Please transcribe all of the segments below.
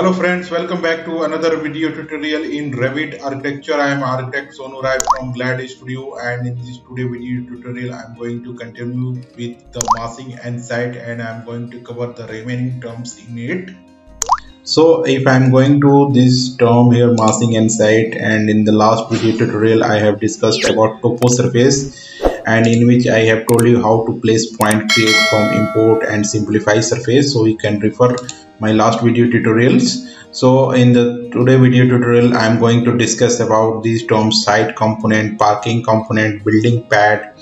Hello friends, welcome back to another video tutorial in Revit architecture. I am architect Sonu Rai from Glad Studio and in this today video tutorial I am going to continue with the massing and site and I am going to cover the remaining terms in it. So if I am going to this term here massing and site and in the last video tutorial I have discussed about topo surface and in which I have told you how to place point create from import and simplify surface. So you can refer my last video tutorials. So in the today video tutorial i am going to discuss about these terms site component parking component building pad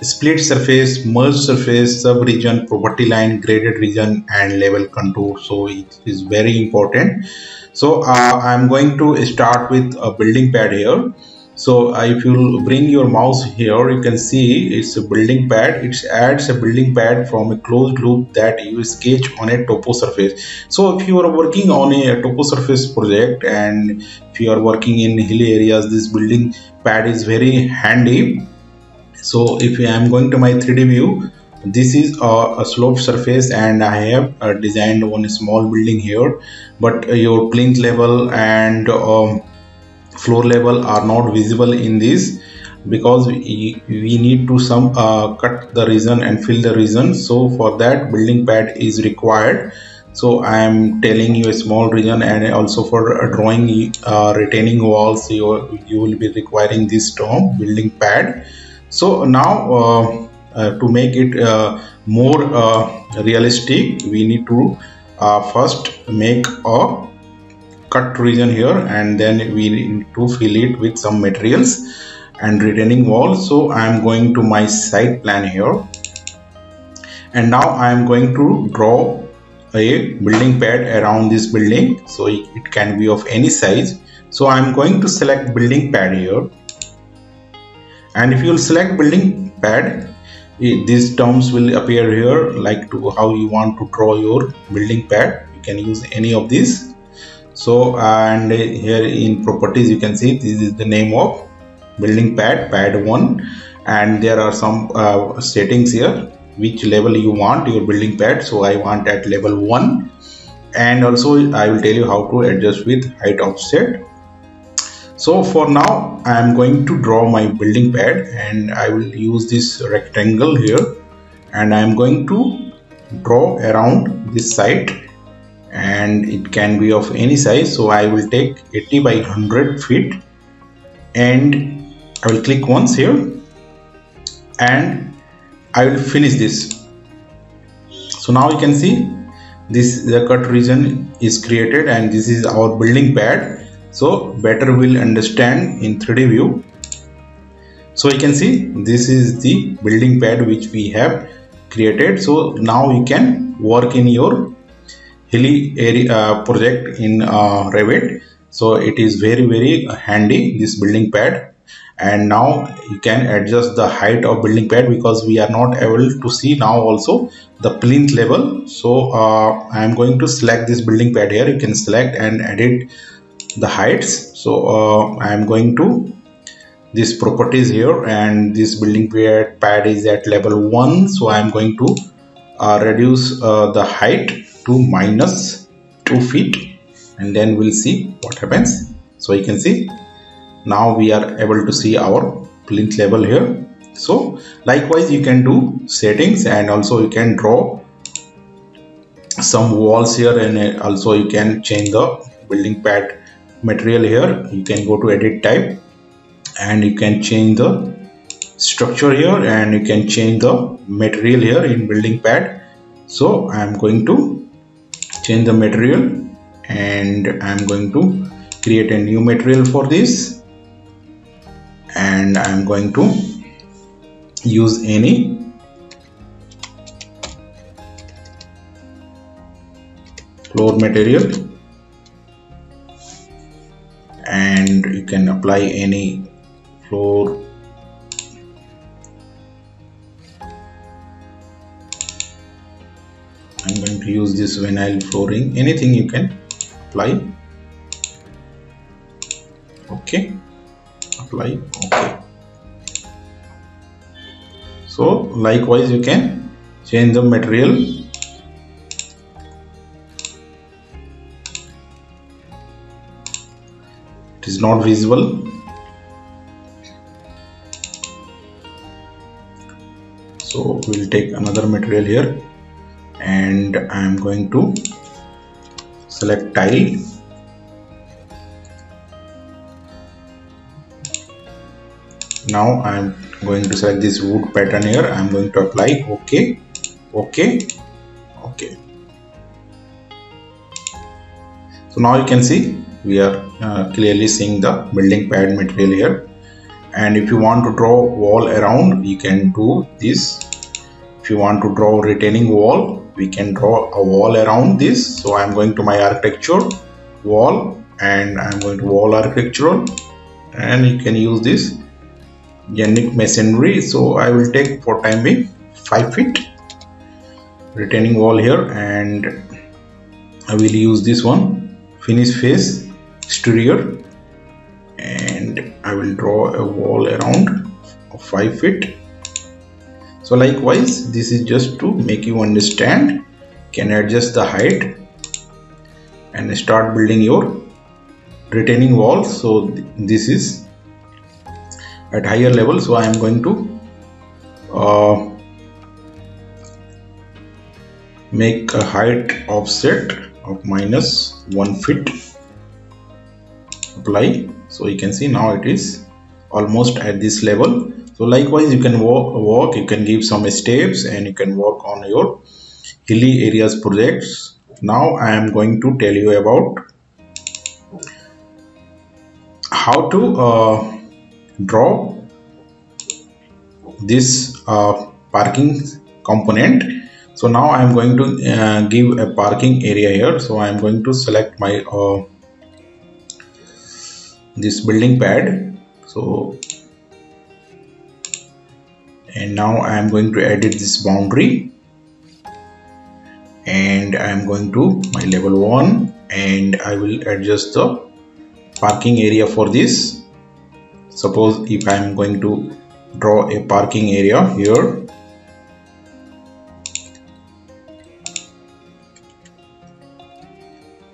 split surface merge surface sub region property line graded region and label contour. So it is very important. So uh, i'm going to start with a building pad here so uh, if you bring your mouse here you can see it's a building pad. It adds a building pad from a closed loop that you sketch on a topo surface. So if you are working on a topo surface project and if you are working in hilly areas this building pad is very handy. So if i am going to my 3d view this is a, a sloped surface and i have uh, designed one small building here. But uh, your plinth level and um, floor level are not visible in this because we, we need to some uh, cut the region and fill the region so for that building pad is required. So i am telling you a small region and also for drawing uh, retaining walls you, you will be requiring this term building pad. So now uh, uh to make it uh, more uh, realistic we need to first make a cut region here and then we need to fill it with some materials and retaining wall. So i am going to my site plan here. And now i am going to draw a building pad around this building so it can be of any size. So i am going to select building pad here. And if you select building pad eh, these terms will appear here like to how you want to draw your building pad. You can use any of these so and here in properties you can see this is the name of building pad pad 1 and there are some uh, settings here. Which level you want your building pad. So i want at level 1 and also i will tell you how to adjust with height offset so for now i am going to draw my building pad. And i will use this rectangle here. And i am going to draw around this site and it can be of any size. So I will take 80 by 100 feet. And I will click once here. And I will finish this. So now you can see this the cut region is created and this is our building pad. So better will understand in 3d view. So you can see this is the building pad which we have created. So now you can work in your hilly area uh, project in uh, Revit. So it is very very handy this building pad. And now you can adjust the height of building pad because we are not able to see now also the plinth level. So uh, I am going to select this building pad here. You can select and edit the heights. So I am going to this properties here and this building pad, pad is at level 1 so I am going to uh, reduce uh, the height to minus 2 feet and then we'll see what happens. So you can see now we are able to see our plinth level here. So likewise you can do settings and also you can draw some walls here and uh, also you can change the building pad material here. You can go to edit type and you can change the structure here and you can change the material here in building pad. So i am going to change the material and I'm going to create a new material for this. And I'm going to use any floor material. And you can apply any floor I'm going to use this vinyl flooring. Anything you can apply. Okay. Apply. Okay. So likewise you can change the material. It is not visible. So we'll take another material here and I'm going to select tile. Now I'm going to select this wood pattern here. I'm going to apply. OK. OK. OK. So now you can see we are uh, clearly seeing the building pad material here. And if you want to draw wall around you can do this. If you want to draw retaining wall we can draw a wall around this. So I'm going to my architecture wall and I'm going to wall architectural and you can use this generic masonry. So I will take for time being 5 feet retaining wall here and I will use this one finish face exterior and I will draw a wall around of 5 feet so likewise this is just to make you understand. Can adjust the height and start building your retaining wall. So this is at higher level. So I am going to uh, make a height offset of minus 1 feet. Apply. So you can see now it is almost at this level so likewise you can walk, walk you can give some steps and you can work on your hilly areas projects. Now I am going to tell you about how to uh, draw this uh, parking component. So now I am going to uh, give a parking area here. So I am going to select my uh, this building pad. So and now I am going to edit this boundary. And I am going to my level 1 and I will adjust the parking area for this. Suppose if I am going to draw a parking area here.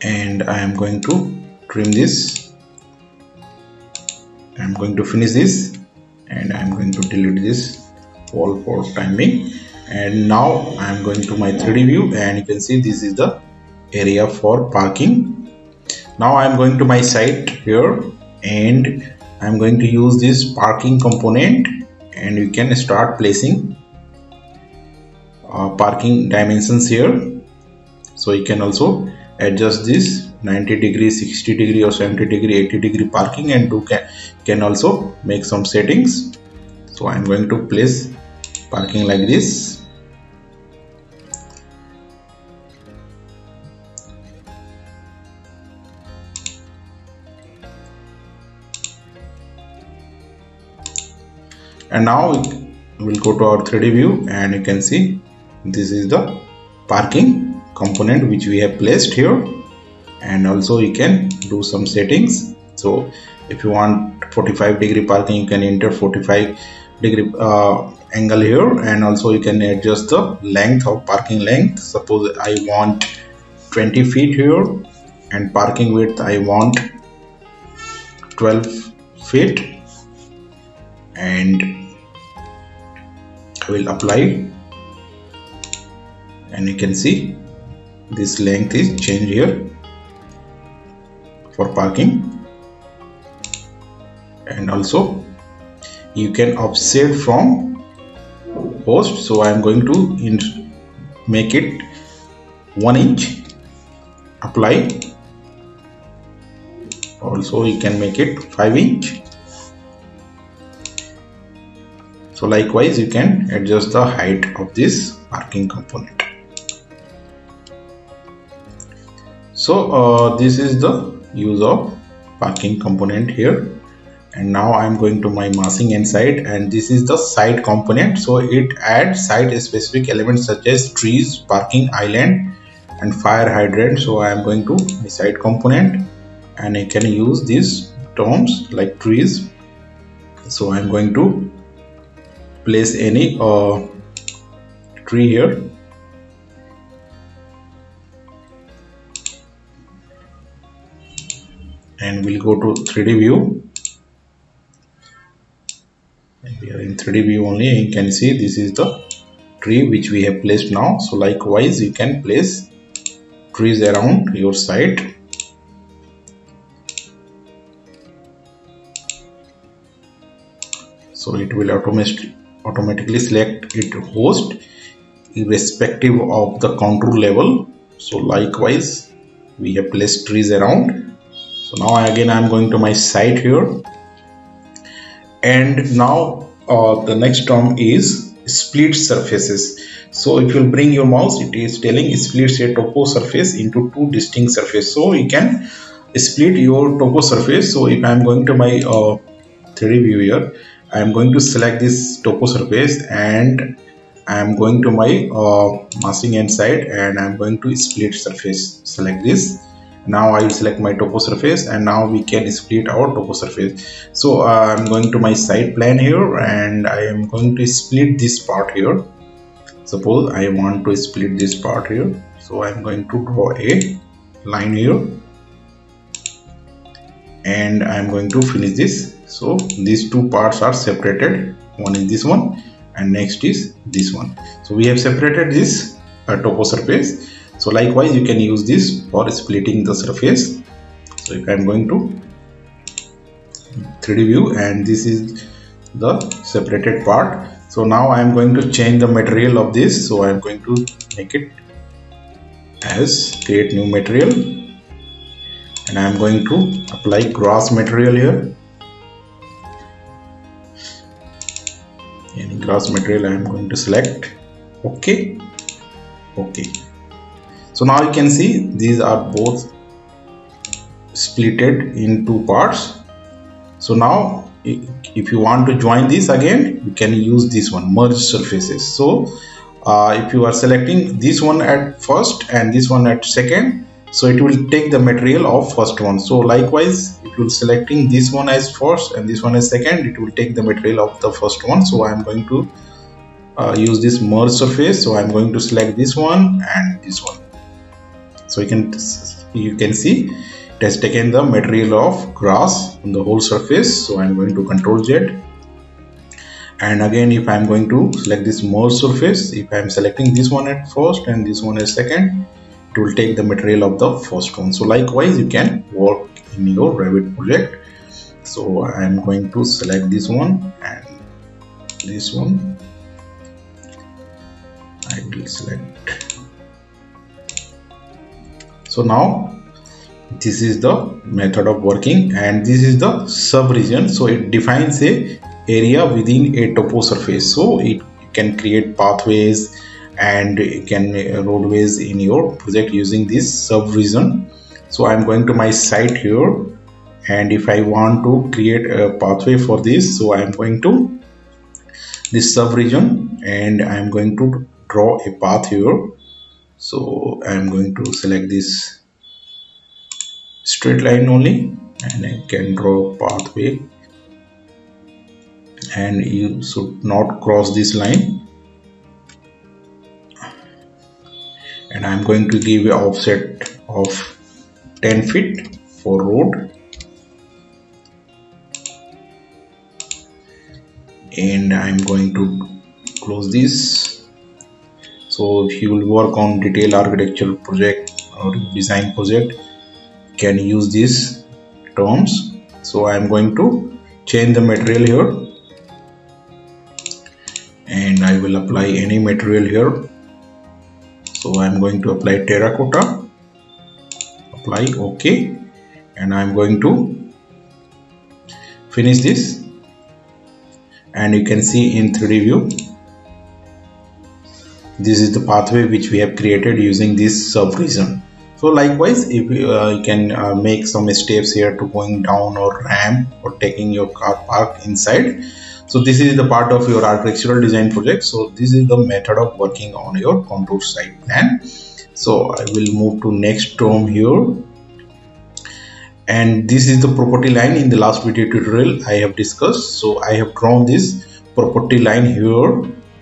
And I am going to trim this. I am going to finish this. And I am going to delete this wall for timing and now I am going to my 3d view and you can see this is the area for parking. Now I am going to my site here and I'm going to use this parking component and you can start placing uh, parking dimensions here. So you can also adjust this 90 degree 60 degree or 70 degree 80 degree parking and can, can also make some settings. So I'm going to place parking like this. And now we'll go to our 3d view and you can see this is the parking component which we have placed here. And also you can do some settings. So if you want 45 degree parking you can enter 45 degree uh, angle here and also you can adjust the length of parking length. Suppose I want 20 feet here and parking width I want 12 feet and I will apply. And you can see this length is changed here for parking. And also you can offset from post. So I am going to make it 1 inch. Apply. Also you can make it 5 inch. So likewise you can adjust the height of this parking component. So uh, this is the use of parking component here and now I'm going to my massing and site and this is the site component. So it adds site specific elements such as trees parking island and fire hydrant. So I am going to my site component and I can use these terms like trees. So I'm going to place any uh, tree here. And we'll go to 3d view we are in 3d view only you can see this is the tree which we have placed now. So likewise you can place trees around your site so it will automatically automatically select it host irrespective of the contour level. So likewise we have placed trees around. So now again i'm going to my site here and now uh, the next term is split surfaces. So if you bring your mouse it is telling it splits a topo surface into two distinct surfaces. So you can split your topo surface. So if i'm going to my uh, 3d view here i'm going to select this topo surface and I'm going to my uh, massing and site and I'm going to split surface. Select this now I will select my topo surface and now we can split our topo surface. So uh, I'm going to my site plan here and I am going to split this part here. Suppose I want to split this part here. So I'm going to draw a line here. And I'm going to finish this. So these two parts are separated. One is this one and next is this one. So we have separated this uh, topo surface so likewise you can use this for splitting the surface. So if i'm going to 3d view and this is the separated part. So now i am going to change the material of this. So i am going to make it as create new material. And i am going to apply grass material here. Any grass material I am going to select. Okay. Okay so now you can see these are both splitted in two parts. So now if you want to join this again you can use this one merge surfaces. So uh, if you are selecting this one at first and this one at second so it will take the material of first one. So likewise if you're selecting this one as first and this one as second it will take the material of the first one. So i am going to uh, use this merge surface. So i'm going to select this one and this one so you can you can see it has taken the material of grass on the whole surface. So i'm going to control z. And again if i'm going to select this merge surface if i'm selecting this one at first and this one at second it will take the material of the first one. So likewise you can work in your Revit project. So I'm going to select this one and this one. I will select so now this is the method of working and this is the sub region so it defines a area within a topo surface. So it can create pathways and can uh, roadways in your project using this sub region so i'm going to my site here and if i want to create a pathway for this so i'm going to this sub region and i'm going to draw a path here so i'm going to select this straight line only and i can draw pathway. And you should not cross this line. And I'm going to give a offset of 10 feet for road. And I'm going to close this so if you will work on detail architectural project or design project can use these terms? So I'm going to change the material here. And I will apply any material here. So I'm going to apply terracotta. Apply ok and I'm going to finish this. And you can see in 3d view this is the pathway which we have created using this sub region so likewise if you, uh, you can uh, make some steps here to going down or ramp or taking your car park inside. So this is the part of your architectural design project. So this is the method of working on your contour site plan. So i will move to next term here. And this is the property line. In the last video tutorial i have discussed. So i have drawn this property line here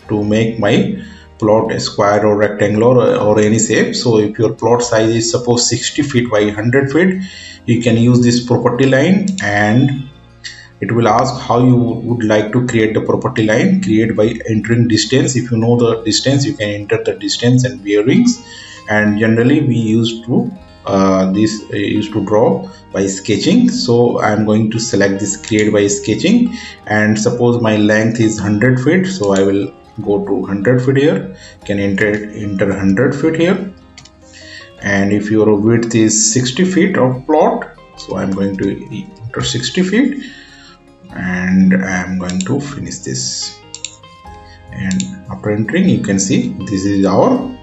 to make my plot square or rectangle or, or any shape. So if your plot size is suppose 60 feet by 100 feet you can use this property line and it will ask how you would like to create the property line create by entering distance. If you know the distance you can enter the distance and bearings. And generally we used to uh, this uh, used to draw by sketching. So I'm going to select this create by sketching. And suppose my length is 100 feet so I will go to 100 feet here. Can enter enter 100 feet here. And if your width is 60 feet of plot so I'm going to enter 60 feet and I'm going to finish this. And after entering you can see this is our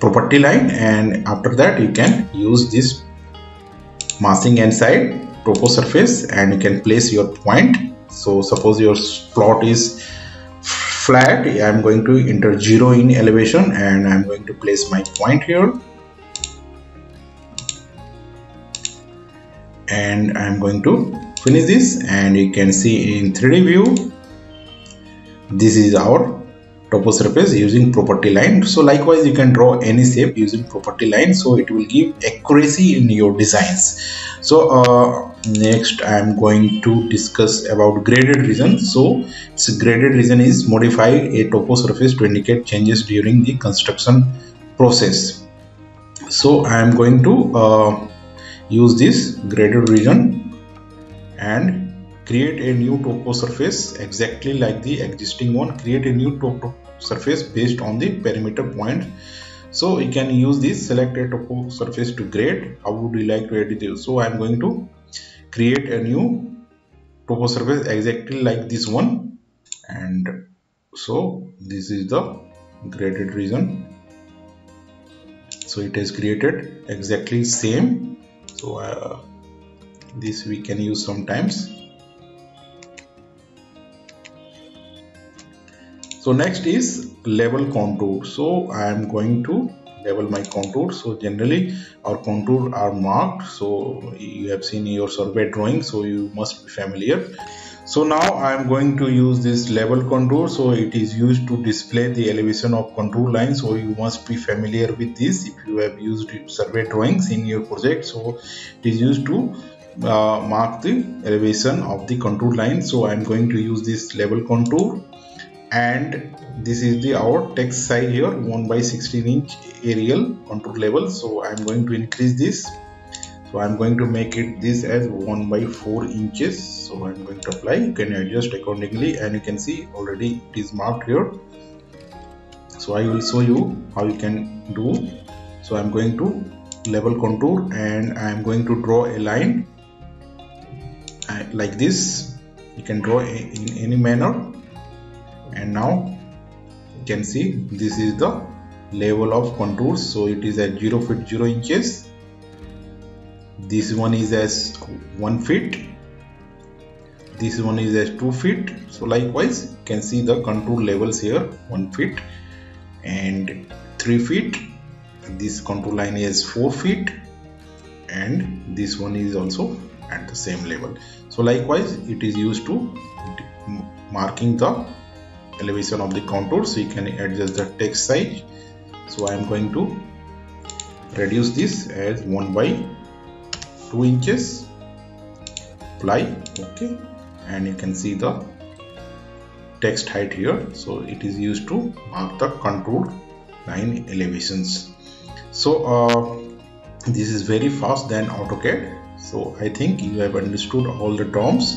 property line. And after that you can use this massing and site topo surface and you can place your point. So suppose your plot is flat. I'm going to enter zero in elevation and i'm going to place my point here. And i'm going to finish this and you can see in 3d view this is our topo surface using property line. So likewise you can draw any shape using property line. So it will give accuracy in your designs. So uh, next i am going to discuss about graded region so graded region is modify a topo surface to indicate changes during the construction process. So i am going to uh, use this graded region and create a new topo surface exactly like the existing one. Create a new topo surface based on the perimeter point. So you can use this select a topo surface to grade. How would you like to edit it? So i'm going to create a new topo surface exactly like this one. And so this is the graded region. So it is created exactly same. So uh, this we can use sometimes. So next is label contour. So i am going to level my contour. So generally our contour are marked. So you have seen your survey drawing so you must be familiar. So now i am going to use this label contour. So it is used to display the elevation of contour line. So you must be familiar with this if you have used survey drawings in your project. So it is used to uh, mark the elevation of the contour line. So i am going to use this label contour and this is the our text size here 1 by 16 inch Arial contour level. So I'm going to increase this. So I'm going to make it this as 1 by 4 inches. So I'm going to apply. You can adjust accordingly. And you can see already it is marked here. So I will show you how you can do. So I'm going to label contour and I'm going to draw a line uh, like this. You can draw in any manner and now you can see this is the level of contours. So it is at 0 feet 0 inches. This one is as 1 feet. This one is as 2 feet. So likewise you can see the contour levels here 1 feet and 3 feet. This contour line is 4 feet. And this one is also at the same level. So likewise it is used to marking the elevation of the contour so you can adjust the text size. So I am going to reduce this as 1 by 2 inches. Apply okay. And you can see the text height here. So it is used to mark the contour line elevations. So uh, this is very fast than AutoCAD. So I think you have understood all the terms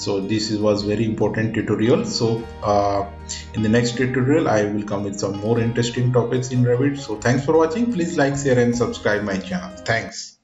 so this was very important tutorial. So uh, in the next tutorial i will come with some more interesting topics in revit. So thanks for watching. Please like share and subscribe my channel. Thanks